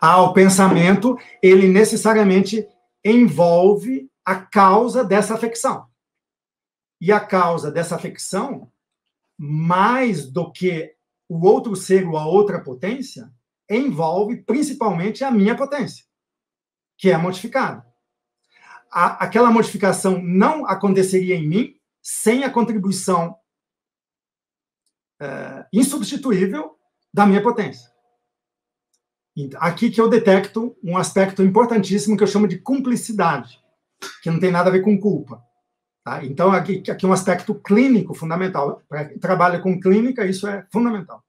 Ah, o pensamento, ele necessariamente envolve a causa dessa afecção. E a causa dessa afecção, mais do que o outro ser ou a outra potência, envolve principalmente a minha potência, que é modificada. A, aquela modificação não aconteceria em mim sem a contribuição é, insubstituível da minha potência. Aqui que eu detecto um aspecto importantíssimo que eu chamo de cumplicidade, que não tem nada a ver com culpa. Tá? Então, aqui, aqui um aspecto clínico fundamental. Para quem trabalha com clínica, isso é fundamental.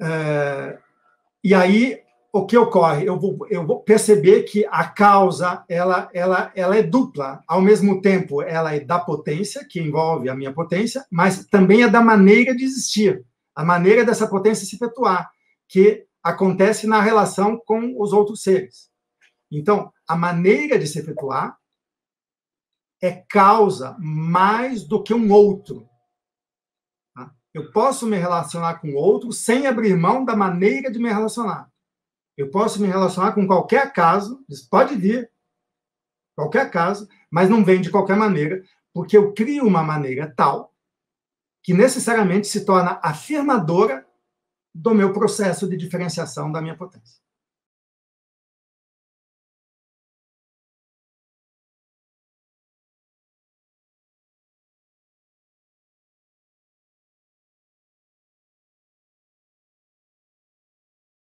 É, e aí, o que ocorre? Eu vou, eu vou perceber que a causa ela, ela, ela é dupla. Ao mesmo tempo, ela é da potência, que envolve a minha potência, mas também é da maneira de existir, a maneira dessa potência se efetuar, que acontece na relação com os outros seres. Então, a maneira de se efetuar é causa mais do que um outro. Tá? Eu posso me relacionar com outro sem abrir mão da maneira de me relacionar. Eu posso me relacionar com qualquer caso, pode vir, qualquer caso, mas não vem de qualquer maneira, porque eu crio uma maneira tal que necessariamente se torna afirmadora do meu processo de diferenciação da minha potência.